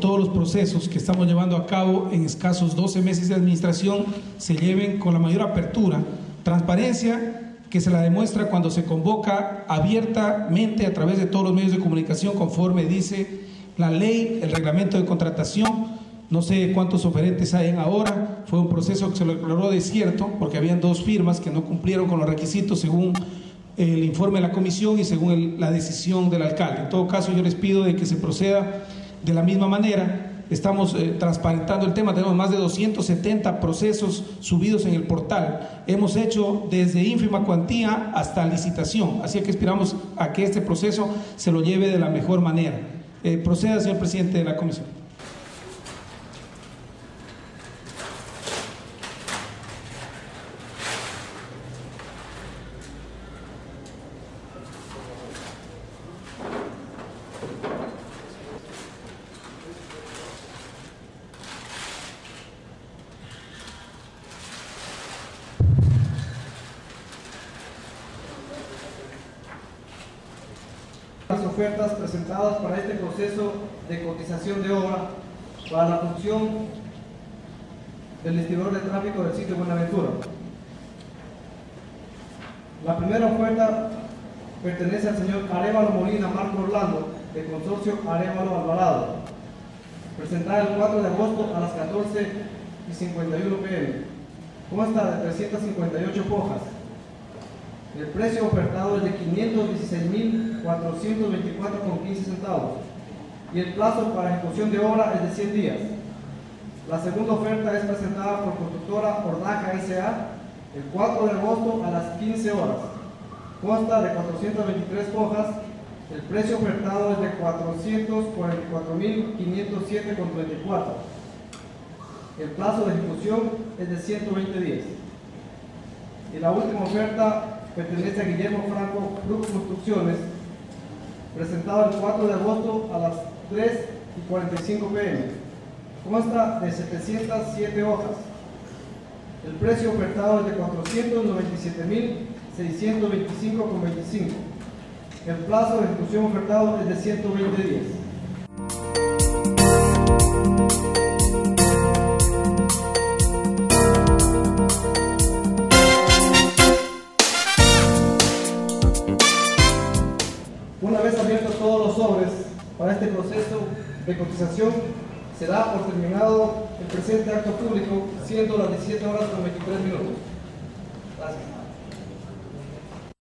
todos los procesos que estamos llevando a cabo en escasos 12 meses de administración, se lleven con la mayor apertura, transparencia que se la demuestra cuando se convoca abiertamente a través de todos los medios de comunicación conforme dice la ley, el reglamento de contratación. No sé cuántos oferentes hay ahora, fue un proceso que se lo declaró desierto porque habían dos firmas que no cumplieron con los requisitos según el informe de la comisión y según la decisión del alcalde. En todo caso, yo les pido de que se proceda de la misma manera. Estamos eh, transparentando el tema, tenemos más de 270 procesos subidos en el portal. Hemos hecho desde ínfima cuantía hasta licitación, así que esperamos a que este proceso se lo lleve de la mejor manera. Eh, proceda, señor presidente de la comisión. las ofertas presentadas para este proceso de cotización de obra para la función del distribuidor de tráfico del sitio Buenaventura. La primera oferta pertenece al señor Arevalo Molina Marco Orlando, de consorcio Arevalo Alvarado, presentada el 4 de agosto a las 14 y 51 pm. Consta de 358 hojas el precio ofertado es de 516.424,15 centavos y el plazo para ejecución de obra es de 100 días. La segunda oferta es presentada por constructora Ordaja S.A. el 4 de agosto a las 15 horas. Consta de 423 hojas. El precio ofertado es de 444.507,34. El plazo de ejecución es de 120 días. Y la última oferta pertenece a Guillermo Franco Cruz Construcciones, presentado el 4 de agosto a las 3 y 45 pm. Consta de 707 hojas. El precio ofertado es de 497.625,25. El plazo de ejecución ofertado es de 120 días. para este proceso de cotización se da por terminado el presente acto público, siendo las 17 horas con 23 minutos. Gracias.